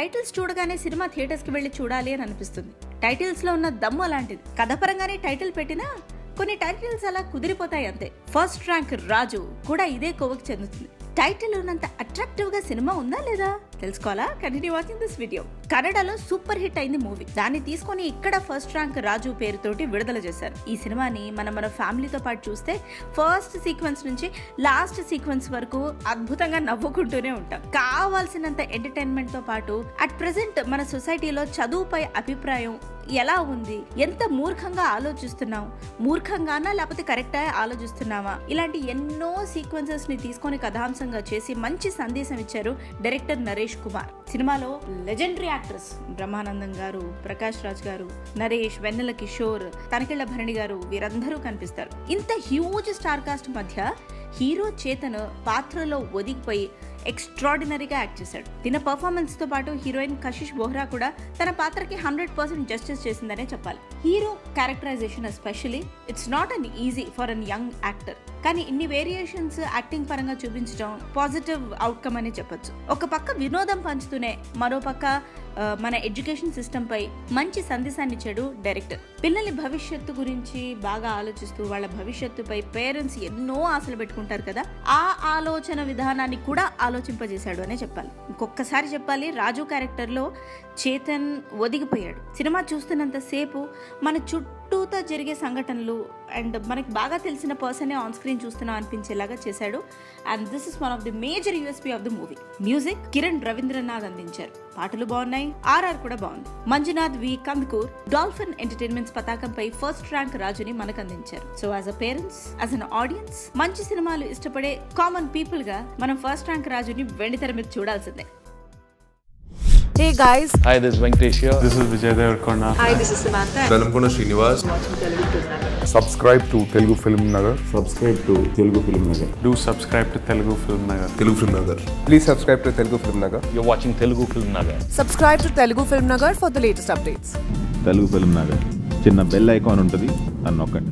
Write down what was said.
Titles చూడగానే cinema థియేటర్స్కి వెళ్ళి చూడాలి అని అనిపిస్తుంది. టైటిల్స్లో ఉన్న దమ్ము అలాంటిది. కథపరంగానే టైటిల్ పెట్టినా కొన్ని టైటిల్స్ అలా కుదిరిపోతాయి అంతే. ఫస్ట్ ర్యాంక్ రాజు కూడా ఇదే కోవకు చెందుతుంది. టైటిల్ ఉన్నంత అట్రాక్టివ్గా సినిమా ఉందా లేదా? తెలుసుకోవాలా? కంటిన్యూ వాచింగ్ దిస్ వీడియో కన్నడలో సూపర్ హిట్ అయింది మూవీ దాన్ని తీసుకొని ఇక్కడ ఫస్ట్ ర్యాంక్ రాజు పేరుతోటి విడుదల చేశారు. ఈ సినిమాని మనం మన ఫ్యామిలీతో పాటు చూస్తే ఫస్ట్ సీక్వెన్స్ నుంచి లాస్ట్ సీక్వెన్స్ వరకు అద్భుతంగా నవ్వుకుంటూనే ఉంటాం. కావాల్సినంత ఎంటర్టైన్మెంట్తో పాటు అట్ ప్రెసెంట్ మన సొసైటీలో చదువుపై అభిప్రాయం ఎలా ఉంది? ఎంత మూర్ఖంగా ఆలోచిస్తున్నాం మూర్ఖంగానా లేకపోతే కరెక్టా ఆలోచిస్తున్నావా? ఇలాంటి ఎన్నో సీక్వెన్సెస్ని తీసుకొని కథాంశంగా చేసి మంచి సందేశం ఇచ్చారు డైరెక్టర్ నరేష్ కుమార్. సినిమాలో లెజెండరీ యాక్ట్రెస్ బ్రహ్మానందం గారు ప్రకాష్ రాజ్ గారు నరేష్ వెన్నెల కిషోర్ తనకిళ్ళ భరణి గారు వీరందరూ కనిపిస్తారు. ఇంత హ్యూజ్ స్టార్ కాస్ట్ మధ్య హీరో చేతను పాత్రలో ఒదిగిపోయి ఎక్స్ట్రాడినరీగా యాక్ట్ చేశాడు. తిన పర్ఫార్మెన్స్తో పాటు హీరోయిన్ కశిష్ బోహ్రా కూడా తన పాత్రకి హండ్రెడ్ పర్సెంట్ జస్టిస్ చేసిందనే చెప్పాలి. Hero characterisation especially it's not an easy for an young actor. కానీ ఇన్ని వేరియేషన్స్ యాక్టింగ్ పరంగా చూపించడం పాజిటివ్ అవుట్కమ్ అని చెప్పొచ్చు. ఒక పక్క వినోదం పంచుతూనే మరో పక్క మన ఎడ్యుకేషన్ సిస్టంపై మంచి సందేశాన్ని ఇచ్చాడు డైరెక్టర్ పిల్లల భవిష్యత్తు గురించి బాగా ఆలోచిస్తూ వాళ్ళ భవిష్యత్తుపై పేరెంట్స్ ఎన్నో ఆశలు పెట్టుకుంటారు కదా ఆ ఆలోచన విధానాన్ని కూడా ఆలోచింపజేశాడు అనే చెప్పాలి. ఇంకొకసారి చెప్పాలి రాజు క్యారెక్టర్లో చేతన్ ఒదిగిపోయాడు. సినిమా చూస్తున్నంతసేపు మన చుట్టూ చుట్టూతో జరిగే సంఘటనలు అండ్ మనకి బాగా తెలిసిన పర్సనే ఆన్ స్క్రీన్ చూస్తున్నాం అనిపించేలాగా చేశాడు. And this is one of the major USP of the movie music Kiran Ravindranath అందించారు. పాటలు బాగున్నాయి ఆర్ఆర్ కూడా బాగుంది. Manjunath V Kandukur Dolphin Entertainments పతాకంపై ఫస్ట్ ర్యాంక్ రాజుని మనకు అందించారు. So as a parents as an audience మంచి సినిమాలు ఇష్టపడే కామన్ పీపుల్గా మనం ఫస్ట్ ర్యాంక్ రాజుని వెండితెర మీద చూడాల్సిందే. Hey guys, Hi, this is Venkatesh here. This is Vijay Devarkonda. hi, this is Samantha. Velankonda Srinivas subscribe to Telugu Film Nagar. Subscribe to Telugu Film Nagar Do subscribe to Telugu Film Nagar. Telugu Film Nagar Please subscribe to Telugu Film Nagar. You're watching Telugu Film Nagar. Subscribe to Telugu Film Nagar for the latest updates. Telugu Film Nagar చిన్న bell icon ఉంటుంది అని నొక్కండి